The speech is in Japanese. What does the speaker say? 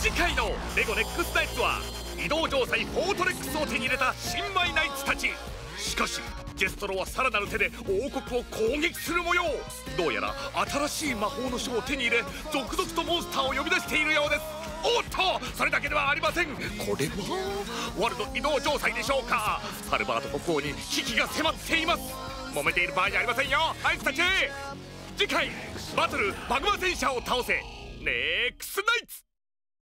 次回の「レゴネックスナイツ」は移動城塞フォートレックスを手に入れた新米ナイツたち。しかしジェストロはさらなる手で王国を攻撃する模様。どうやら新しい魔法の書を手に入れ続々とモンスターを呼び出しているようです。おっとそれだけではありません。これはワルド移動城塞でしょうか。ハルバート国王に危機が迫っています揉めている場合じゃありませんよ。あいつたち次回バトルマグマ戦車を倒せ。ネックス。